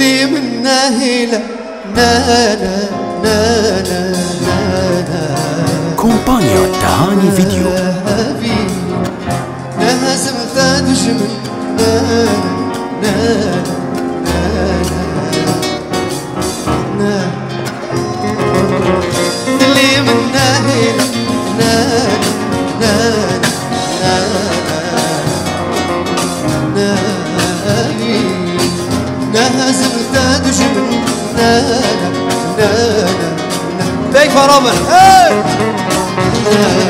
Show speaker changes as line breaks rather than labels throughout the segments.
اللي من ناهلة نانا نانا نانا
كومبانيا تهاني فيديو
نهزم ثاد جمل نانا نانا نانا اللي من ناهلة نانا نانا na, na, na, Hey!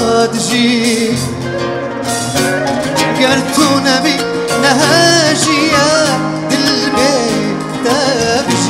ضادجي قرتونا بي نهاجية دلبي تبجي.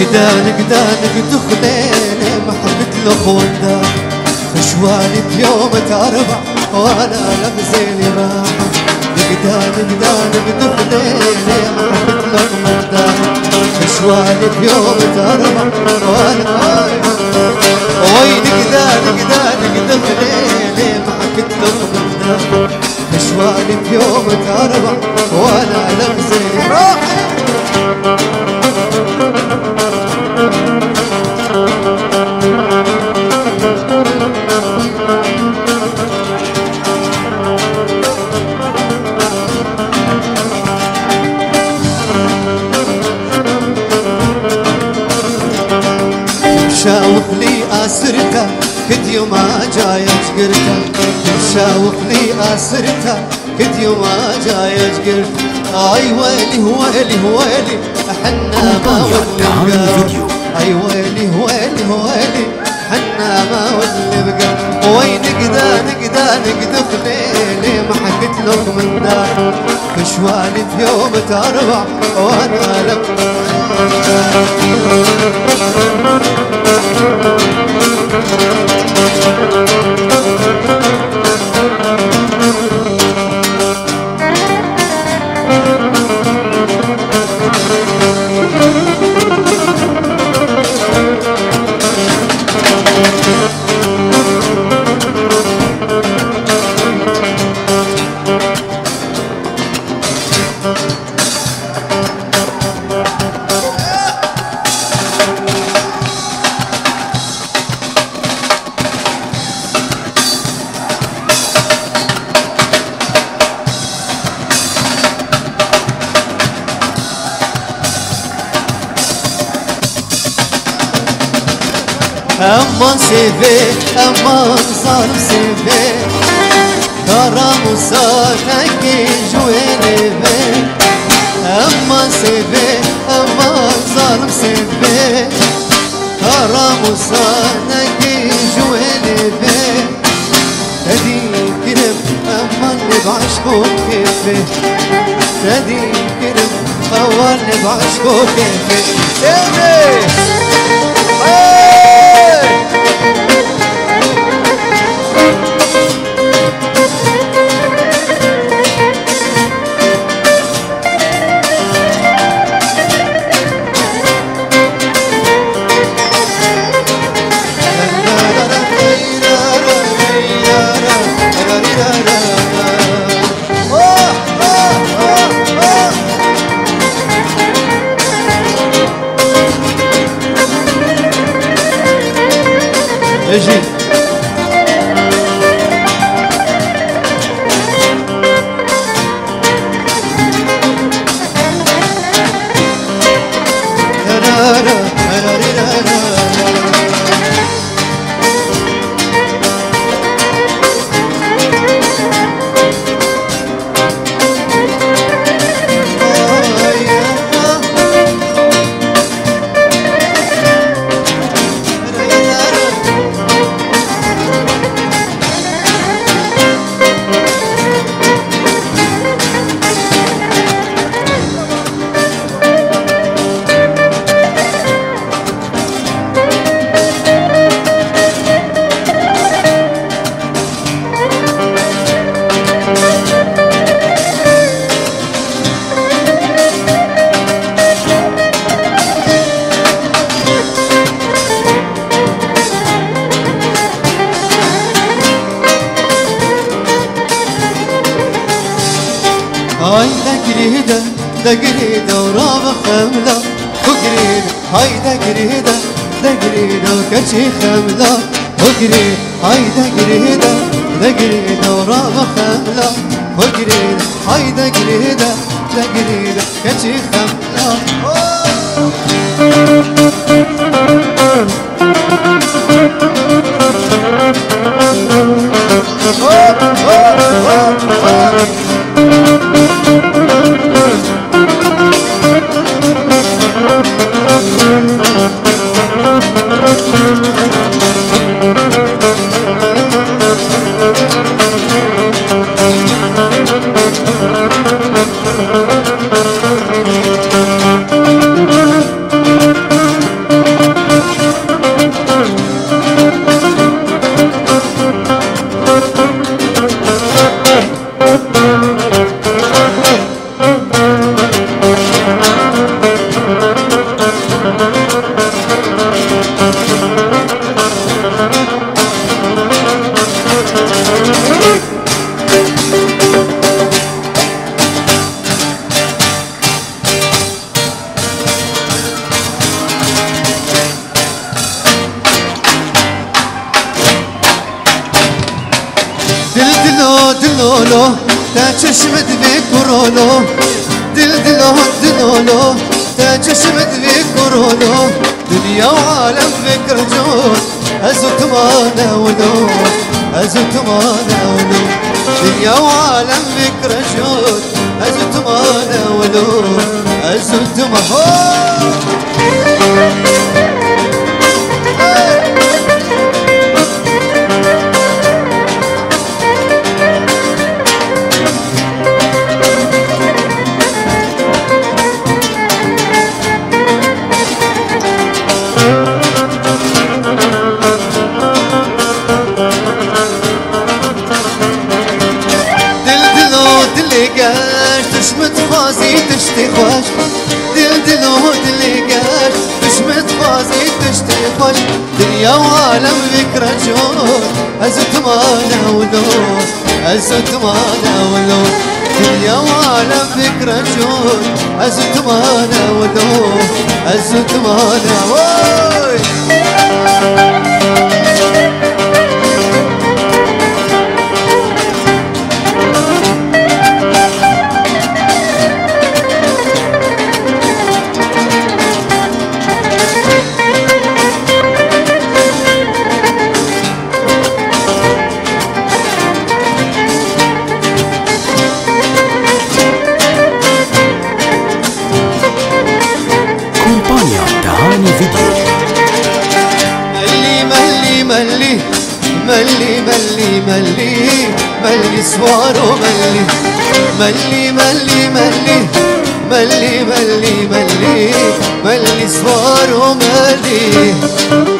نقدا نقدا نقدخ ما حبت له خوندا خشوالي بيوم تربع وأنا لغزيني راحة نقدا نقدا نقدخ ما حبت له خوندا خشوالي بيوم تربع وأنا وي نقدا نقدا نقدخ ما حبت له خوندا خشوالي بيوم تربع وأنا لغزيني راحة لي اسرته كد يوم جاي اجقرته شاوف لي اسرته كد يوم جاي اجقرته أي ويلي ويلي ويلي. أحنا ما ولي
الفيديو.
أي ويلي ويلي ويلي. حنا ما ولي بقى. وي نقدا نقدا نقدخ ليلي ما حكيت لك من دار مشوالي في يوم تربع وأنا لك. Thank you. سيفي اما صار سيفي كرم وصاتك جويني بي اما سيفي اما صار سيفي كرم وصاتك جويني بي تدي كرم اما نبعشقو كيفي تدي كرم اول نبعشقو كيفي سيفي Hey! هاي دا جريدة دا جريدة ورابة خملة وجريدة هاي دا جريدة دا جريدة وكرشي خملة وجريدة هاي دا جريدة دا جريدة ورابة خملة وجريدة هاي دا جريدة دا جريدة كرشي خملة Oh, oh, oh, oh, oh. چشمت وی کرولو دل دلو دلولو تا چشمت وی کرولو دنیا و عالم فکر جون از تمانا ولو از تمانا ولو دنيا وعالم فكر شود أزلت ما أنا ولو أزلت ما هو! قاش تشمت فازي تشتي خوش. دل دل ود اللي قاش. تشمت فازي تشتي خوش. دنيا وعالم ذكرى جود. هزت مانا ولوس هزت مانا ولوس دنيا وعالم ذكرى جود. هزت مانا ولوس هزت مانا وي Thank you.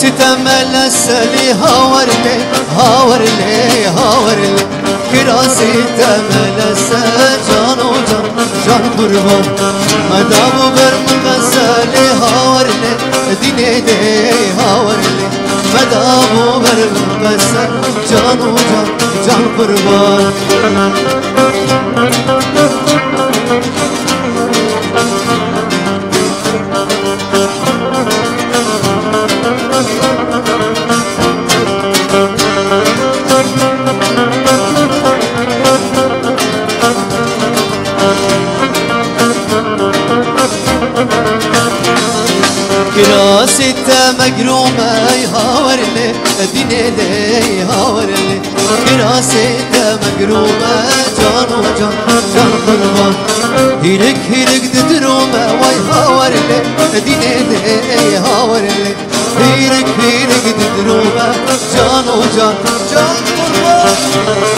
ستم لسلي هاورلي هاورلي هاورلي كراسي تملس جان وجان جان قربان مدام برم غزالي هاورلي ديني دي هاورلي مدام برم غزالي جان وجان جان قربان didirome canım can can kırma Hirik hirik didirome vay havarle dine de havarle Hirik hirik didirome canım can can kırma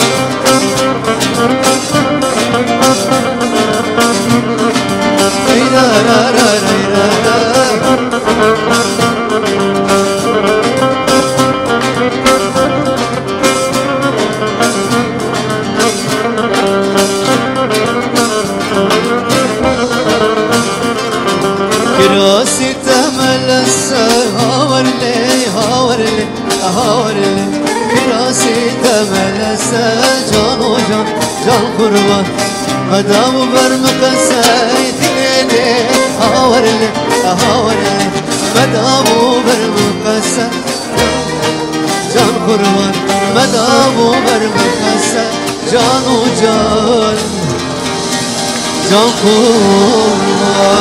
kase can o can can kurban Adam verme kase dinene havarle havarle Adam verme kase can kurban Adam verme kase can o
can can kurban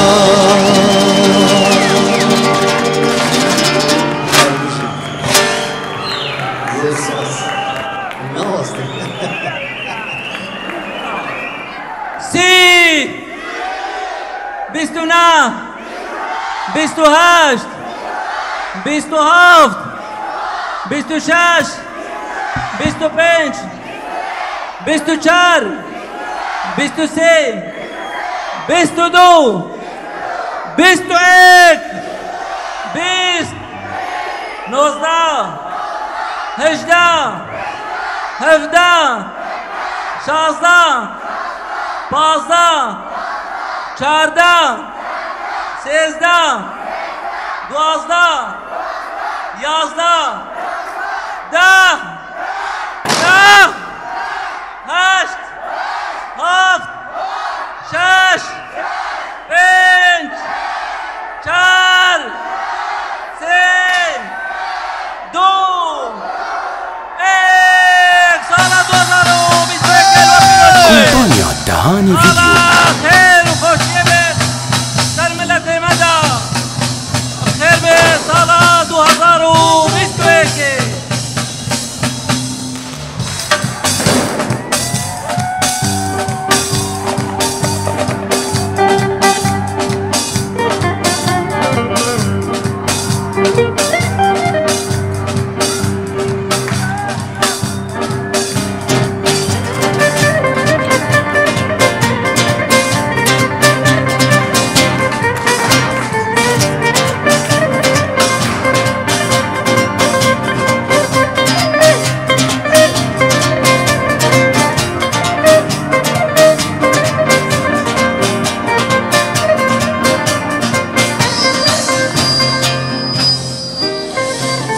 Nah? Bist du hast? Bist du haft? بیست و شش. بیست و پنج. بیست و چار بیست و سه. بیست و دو. بیست و یک. بیست. نوزده. هجده. هفده. شازده پازده چارده Sezda, Boğazda, Yazda, Da, Da, Haşt, Haft, Şaş, Beş, Çar, Sen, Dur. Antonia Dahani Video.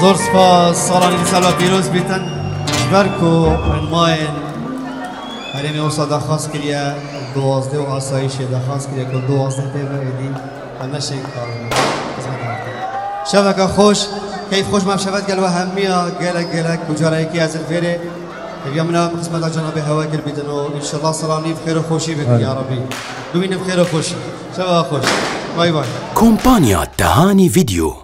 زور سپاس ساڵانی سەلا پیرۆز بێتەن دوازده و عنماین هەرێمی ئەوسا دەخواست کردە دوازدە و ئاساییشێ دەخواست کردە کە دوازدە پێبەدی هەمەشێک کار شەوەکە خۆش کەیف خۆش مام شەوەت گەلوە هەمیە گەلە گەلە کوجارەیەکی ئازل فێرێ هەبیا منە قسمەدا جەنابێ هەوا کردبیتن و ئینشەڵا سەڵانی بخێرە خۆشی بێت یاڕەبی دوینم خێرە خوش. شەوە خوش. بای بای
کمپانیا دهانی ویدیو